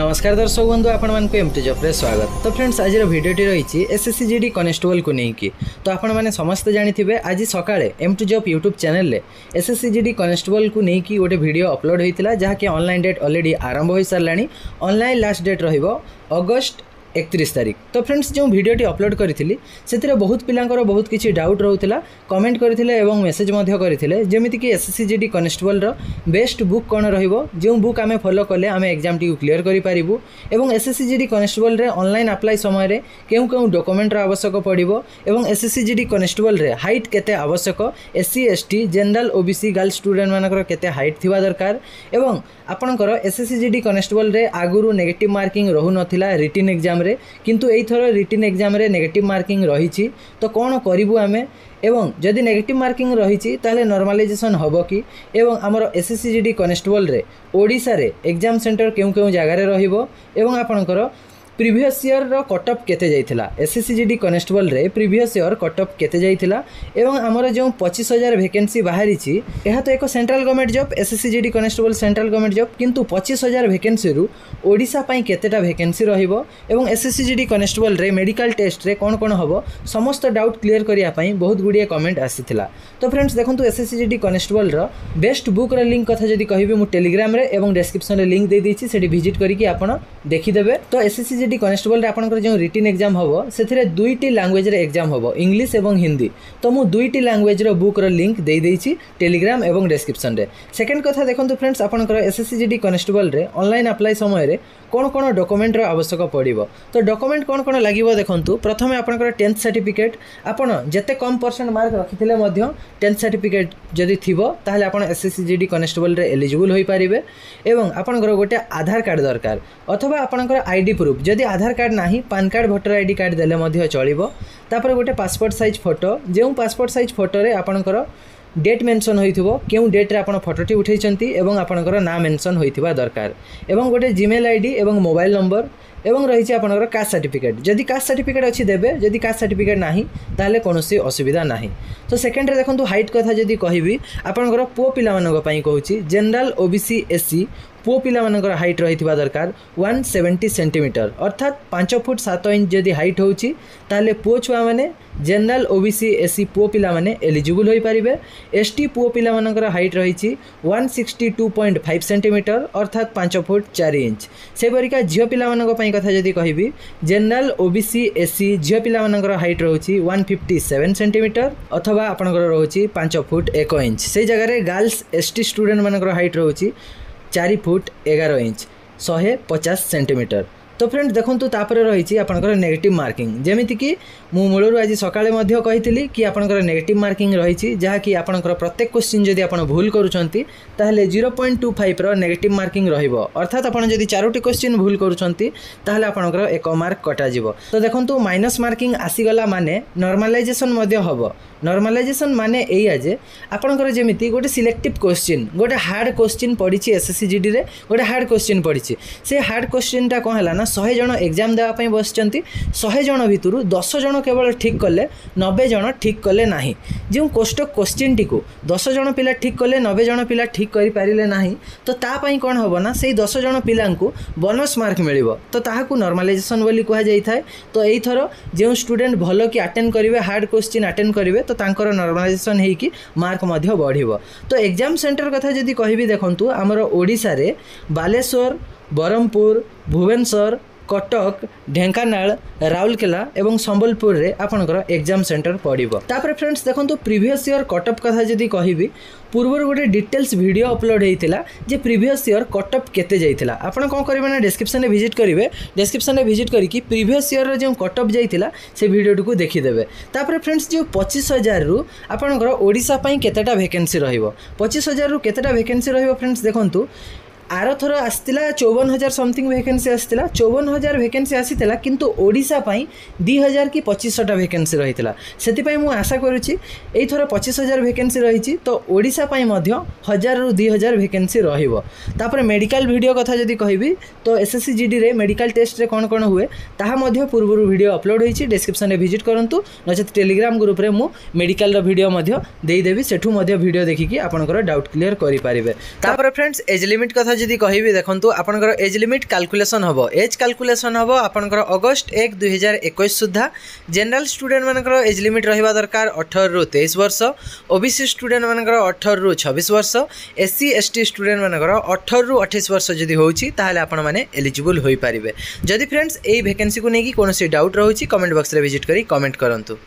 নমস্কার দর্শক বন্ধু আপনার এমটি জব্রে স্বাগত তো ফ্রেন্ডস আজর ভিডিওটি রয়েছে এসএসসি জিডি কনস্টেবলকে নিয়ে তো আপনার সমস্তে জাঁথিবে আজ সকালে এমটি জব ইউট্যুব চ্যানেলে এসএসসি জিডি কনস্টেবলকে নিয়ে গোটে ভিডিও অপলোড হয়েছিল যাকে অনলাইন ডেট অলরেডি আরম্ভ হয়ে সারা অনলাইন লাস্ট ডেট রহব অগস্ট একত্রিশ তারিখ তো ফ্রেন্ডস যে ভিডিওটি অপলোড করেছিলি সেতিরে বহুত পিলাঙ্কর বহুত কিছু ডাউট রহুলা কমেন্ট করে এবং মেসেজ মধ্য করে যেমিতিকি এসএসসি জিডি কনস্টেবলর বেস্ট বুক কোণ রহব যে বুক আমি ফলো কলে আমি এক্সামটি ক্লিয়ার করে পারিবু এবং এসএসসি জিডি কনস্টেবলরে অনলাইন আপ্লাই সময়ের কেউ কেউ ডকুমেন্টর আবশ্যক পড়ব এবং এসএসসি জিডি কনস্টেবলরে হাইট কেতে আবশ্যক SC ST general OBC girl student Mankar কেতে হাইট থাকা দরকার এবং আপনার এসএসসি জিডি কনস্টেবলরে আগুর নেগেটিভ মার্কিং রহু নথিলা রিটিন এক্সাম ଏକ୍ଜାମ୍ରେ କିନ୍ତୁ ଏଇଥର ରିଟିନ୍ ଏକ୍ଜାମ୍ରେ ନେଗେଟିଭ୍ ମାର୍କିଂ ରହିଛି ତ କ'ଣ କରିବୁ ଆମେ এবং যদি নেগেটিভ মার্কিং রয়েছে তাহলে নর্মালাইজেসন হব কি এবং আমার এসএসসি জিডি কনস্টেবলরে ওড়শার এক্সাম সেন্টর কেউ কেউ জায়গায় রহব এবং আপনার ପ୍ରିଭିୟସ୍ ଇୟର୍ର କଟ୍ ଅଫ୍ କେତେ ଯାଇଥିଲା ଏସ୍ଏସ୍ସି ଜି ଡି କନେଷ୍ଟବଲ୍ରେ ପ୍ରିଭିୟସ୍ ଇୟର୍ କଟ୍ ଅଫ୍ କେତେ ଯାଇଥିଲା ଏବଂ ଆମର ଯେଉଁ ପଚିଶ ହଜାର ଭେକେନ୍ସି ବାହାରିଛି ଏହା ତ ଏକ central government job SSC G D constable central government job କିନ୍ତୁ ପଚିଶ ହଜାର ଭେକେନ୍ସିରୁ ଓଡ଼ିଶା ପାଇଁ କେତେଟା ଭେକେନ୍ସି ରହିବ ଏବଂ ଏସ୍ଏସ୍ସି ଜି ଡି କନେଷ୍ଟବଲ୍ରେ ମେଡ଼ିକାଲ ଟେଷ୍ଟରେ କ'ଣ କ'ଣ ହେବ ସମସ୍ତ ଡାଉଟ୍ କ୍ଲିୟର କରିବା ପାଇଁ ବହୁତ ଗୁଡ଼ିଏ କମେଣ୍ଟ ଆସିଥିଲା ତ ଫ୍ରେଣ୍ଡସ୍ ଦେଖନ୍ତୁ ଏସ୍ଏସ୍ସି ଜି ଡି କନେଷ୍ଟବଲ୍ର ବେଷ୍ଟ ବୁକ୍ର ଲିଙ୍କ୍ କଥା ଯଦି କହିବି ମୁଁ ଟେଲିଗ୍ରାମରେ ଏବଂ ଡେସ୍କ୍ରିପସନ୍ରେ ଲିଙ୍କ୍ ଦେଇଦେଇଛି ସେଠି ଭିଜିଟ୍ କରିକି ଆପଣ ଦେଖିଦେବେ ତ ଏସ୍ଏସ୍ସି ଜି এনএসডিটি কনস্টেবলরে আপনার যে রিটিন এক্সাম হব সেথিরে দুইটি ল্যাঙ্গুয়েজরে এক্সাম হব ইংলিশ এবং হিন্দি তো মু দুইটি ল্যাঙ্গুয়েজর বুকর লিঙ্ক দিয়েছি টেলিগ্রাম এবং ডেসক্রিপশনরে সেকেন্ড কথা দেখুন ফ্রেন্ডস আপনার এসএসসিজিডি কনস্টেবলরে অনলাইন আপ্লাই সময়ের কোণ কোণ ডকুমেন্টর আবশ্যক পড়ব তো ডকুমেন্ট কোণ কোণ লাগিব দেখুন প্রথমে আপনার টেন্থ সার্টিফিকেট আপনার যেতে কম পরসেন্ট মার্ক রাখিলে টেন্থ সার্টিফিকেট যদি থিব তাহলে আপনার এসএসসিজিডি কনস্টেবলরে এলিজিবল হয়ে পারে এবং আপনার গোটে আধার কার্ড দরকার অথবা আপনার আইডি প্রুফ যদি দি আধার কার্ড নাহি PAN card voter ID card দিলে মধ্য চলিবো তাপর গটে পাসপোর্ট সাইজ ফটো যেউ পাসপোর্ট সাইজ ফটো রে আপন কর ডেট মেনশন হই থব কেউ ডেট রে আপন ফটোটি উঠাই চন্তি এবং আপন কর নাম মেনশন হই থিবা দরকার এবং গটে জিমেইল আইডি এবং মোবাইল নাম্বার এবং রহিছে আপন কর কাস্ট সার্টিফিকেট যদি কাস্ট সার্টিফিকেট আছে দেবে যদি কাস্ট সার্টিফিকেট নাহি তাহলে কোনসি অসুবিধা নাহি তো সেকেন্ডে দেখোতো হাইট কথা যদি কইবি আপন কর পপিলামান গপাই কইছি জেনারেল ओबीसी एससी ପୁଅ ପିଲାମାନଙ୍କର ହାଇଟ୍ ରହିଥିବା ଦରକାର ୱାନ୍ ସେଭେଣ୍ଟି ସେଣ୍ଟିମିଟର ଅର୍ଥାତ୍ ପାଞ୍ଚ ଫୁଟ୍ ସାତ ଇଞ୍ଚ ଯଦି ହାଇଟ୍ ହେଉଛି ତାହେଲେ ପୁଅ ଛୁଆମାନେ general O B C S C ପୁଅ ପିଲାମାନେ ଏଲିଜିବୁଲ୍ ହୋଇପାରିବେ ଏସ୍ ଟି ପୁଅ ପିଲାମାନଙ୍କର ହାଇଟ୍ ରହିଛି one sixty two point five centimetre ଅର୍ଥାତ୍ ପାଞ୍ଚ ଫୁଟ୍ ଚାରି ଇଞ୍ଚ ସେପରିକା ଝିଅ ପିଲାମାନଙ୍କ ପାଇଁ କଥା ଯଦି କହିବି general O B C S C ଝିଅ ପିଲାମାନଙ୍କର ହାଇଟ୍ ରହୁଛି ୱାନ୍ ଫିଫ୍ଟି ସେଭେନ୍ ସେଣ୍ଟିମିଟର ଅଥବା ଆପଣଙ୍କର ରହୁଛି ପାଞ୍ଚ ଫୁଟ୍ ଏକ ଇଞ୍ଚ ସେଇ ଜାଗାରେ ଗାର୍ଲସ୍ ଏସ୍ ଟି ଷ୍ଟୁଡେଣ୍ଟମାନଙ୍କର ହାଇଟ୍ ରହୁଛି चार फुट एगार इंच शहे पचास सेमिटर তো ଫ୍ରେଣ୍ଡ ଦେଖନ୍ତୁ ତାପରେ ରହିଛି ଆପଣଙ୍କର ନେଗେଟିଭ୍ ମାର୍କିଂ ଯେମିତିକି ମୁଁ ମୂଳରୁ ଆଜି ସକାଳେ ମଧ୍ୟ କହିଥିଲି କି ଆପଣଙ୍କର ନେଗେଟିଭ୍ ମାର୍କିଂ ରହିଛି ଯାହାକି ଆପଣଙ୍କର ପ୍ରତ୍ୟେକ କ୍ୱେଶ୍ଚିନ୍ ଯଦି ଆପଣ ଭୁଲ କରୁଛନ୍ତି ତାହେଲେ ଜିରୋ ପଏଣ୍ଟ ଟୁ ଫାଇଭ୍ର ନେଗେଟିଭ୍ ମାର୍କିଂ ରହିବ ଅର୍ଥାତ୍ ଆପଣ ଯଦି ଚାରୋଟି କ୍ୱେଶ୍ଚିନ୍ ଭୁଲ କରୁଛନ୍ତି ତାହେଲେ ଆପଣଙ୍କର ଏକ ମାର୍କ କଟାଯିବ ତ ଦେଖନ୍ତୁ ମାଇନସ୍ ମାର୍କିଂ ଆସିଗଲା ମାନେ ନର୍ମାଲାଇଜେସନ୍ ମଧ୍ୟ ହେବ ନର୍ମାଲାଇଜେସନ୍ ମାନେ ଏଇଆ ଯେ ଆପଣଙ୍କର ଯେମିତି ଗୋଟେ ସିଲେକ୍ଟିଭ୍ କ୍ୱେଶ୍ଚିନ୍ ଗୋଟେ ହାର୍ଡ଼ କ୍ୱେଶ୍ଚିନ୍ ପଡ଼ିଛି ଏସ୍ଏସ୍ସି ଜିଡ଼ିରେ ଗୋଟେ ହାର୍ଡ଼ କ୍ୱେଶ୍ଚିନ୍ ପଡ଼ିଛି ସେ ହାର୍ଡ଼ କ୍ୱେଶ୍ଚିନ୍ଟା କ'ଣ ହେଲା ନା ଶହେ ଜଣ ଏକ୍ଜାମ୍ ଦେବା ପାଇଁ ବସିଛନ୍ତି ଶହେ ଜଣ ଭିତରୁ ଦଶ ଜଣ କେବଳ ଠିକ୍ କଲେ ନବେ ଜଣ ଠିକ୍ କଲେ ନାହିଁ ଯେଉଁ କୋଷ୍ଟ କୋଶ୍ଚିନ୍ଟିକୁ ଦଶ ଜଣ ପିଲା ଠିକ୍ କଲେ ନବେ ଜଣ ପିଲା ଠିକ୍ କରିପାରିଲେ ନାହିଁ ତ ତା ପାଇଁ କ'ଣ ହେବ ନା ସେଇ ଦଶ ଜଣ ପିଲାଙ୍କୁ ବୋନସ୍ ମାର୍କ ମିଳିବ ତ ତାହାକୁ ନର୍ମାଲାଇଜେସନ୍ ବୋଲି କୁହାଯାଇଥାଏ ତ ଏଇଥର ଯେଉଁ ଷ୍ଟୁଡେଣ୍ଟ ଭଲ କି ଆଟେଣ୍ଡ କରିବେ ହାର୍ଡ଼ କୋଶ୍ଚିନ୍ ଆଟେଣ୍ଡ କରିବେ ତ ତାଙ୍କର ନର୍ମାଲାଇଜେସନ୍ ହେଇକି ମାର୍କ ମଧ୍ୟ ବଢ଼ିବ ତ ଏକ୍ଜାମ୍ ସେଣ୍ଟର କଥା ଯଦି କହିବି ଦେଖନ୍ତୁ ଆମର ଓଡ଼ିଶାରେ ବାଲେଶ୍ୱର ବରହମପୁର ଭୁବନେଶ୍ୱର କଟକ ଢେଙ୍କାନାଳ ରାଉରକେଲା ଏବଂ ସମ୍ବଲପୁରରେ ଆପଣଙ୍କର ଏକ୍ଜାମ୍ ସେଣ୍ଟର ପଡ଼ିବ ତାପରେ ଫ୍ରେଣ୍ଡସ୍ ଦେଖନ୍ତୁ ପ୍ରିଭିୟସ୍ ଇୟର୍ କଟଅଫ୍ କଥା ଯଦି କହିବି ପୂର୍ବରୁ ଗୋଟେ ଡିଟେଲ୍ସ ଭିଡ଼ିଓ ଅପଲୋଡ଼ ହେଇଥିଲା ଯେ ପ୍ରିଭିୟସ୍ ଇୟର୍ କଟଅଫ୍ କେତେ ଯାଇଥିଲା ଆପଣ କ'ଣ କରିବେ ନା ଡେସ୍କ୍ରିପ୍ସନ୍ରେ ଭିଜିଟ୍ କରିବେ ଡେସ୍କ୍ରିପ୍ସନ୍ରେ ଭିଜିଟ୍ କରିକି ପ୍ରିଭିୟସ୍ ଇୟର୍ର ଯେଉଁ କଟଅଫ୍ ଯାଇଥିଲା ସେ ଭିଡ଼ିଓଟିକୁ ଦେଖିଦେବେ ତାପରେ ଫ୍ରେଣ୍ଡସ୍ ଯେଉଁ ପଚିଶ ହଜାରରୁ ଆପଣଙ୍କର ଓଡ଼ିଶା ପାଇଁ କେତେଟା ଭେକେନ୍ସି ରହିବ ପଚିଶ ହଜାରରୁ କେତେଟା ଭେକେନ୍ସି ରହିବ ଫ୍ରେଣ୍ଡସ୍ ଦେଖନ୍ତୁ ଆର ଥର ଆସିଥିଲା ଚଉବନ ହଜାର ସମଥିଙ୍ଗ ଭେକେନ୍ସି ଆସିଥିଲା ଚଉବନ ହଜାର ଭେକେନ୍ସି ଆସିଥିଲା କିନ୍ତୁ ଓଡ଼ିଶା ପାଇଁ ଦୁଇ ହଜାର କି ପଚିଶଶହଟା ଭେକେନ୍ସି ରହିଥିଲା ସେଥିପାଇଁ ମୁଁ ଆଶା କରୁଛି ଏଇଥର ପଚିଶ ହଜାର ଭେକେନ୍ସି ରହିଛି ତ ଓଡ଼ିଶା ପାଇଁ ମଧ୍ୟ ହଜାରରୁ ଦୁଇ ହଜାର ଭେକେନ୍ସି ରହିବ ତାପରେ ମେଡ଼ିକାଲ ଭିଡ଼ିଓ କଥା ଯଦି କହିବି ତ ଏସ୍ଏସ୍ସି ଜିଡ଼ିରେ ମେଡ଼ିକାଲ ଟେଷ୍ଟରେ କ'ଣ କ'ଣ ହୁଏ ତାହା ମଧ୍ୟ ପୂର୍ବରୁ ଭିଡ଼ିଓ ଅପଲୋଡ଼ ହୋଇଛି ଡେସ୍କ୍ରିପ୍ସନରେ ଭିଜିଟ୍ କରନ୍ତୁ ନଚେତ୍ ଟେଲିଗ୍ରାମ ଗ୍ରୁପରେ ମୁଁ ମେଡ଼ିକାଲର ଭିଡ଼ିଓ ମଧ୍ୟ ଦେଇଦେବି ସେଠୁ ମଧ୍ୟ ଭିଡ଼ିଓ ଦେଖିକି ଆପଣଙ୍କର ଡାଉଟ୍ କ୍ଲିୟର କରିପାରିବେ ତାପରେ ଫ୍ରେଣ୍ଡସ୍ ଏଜ୍ ଲିମିଟ୍ କଥା যদি কহবি দেখুন আপনার এজ লিমিট কাল্কুলেসন হব এজ কাল্কুলেসন হব আপনার অগস্ট এক দুই হাজার একুশ সুদ্ধা জেনারেল স্টুডেন্ট মানুষ এজ লিমিট রহবা দরকার অঠর রু তেইশ বর্ষ ওবিসি স্টুডেন্ট মানুষ অঠর রু ছবিশ বর্ষ এসসি এসটি স্টুডেন্ট মানুষ অঠর রু অঠেশ বর্ষ যদি হচ্ছে তাহলে আপনার এলিজিবল হয়ে পারে যদি ফ্রেন্ডস এই ভ্যাকেন্সি নিয়ে কোণী ডাউট রয়েছে কমেন্ট বক্সরে ভিজিট করে কমেন্ট করতু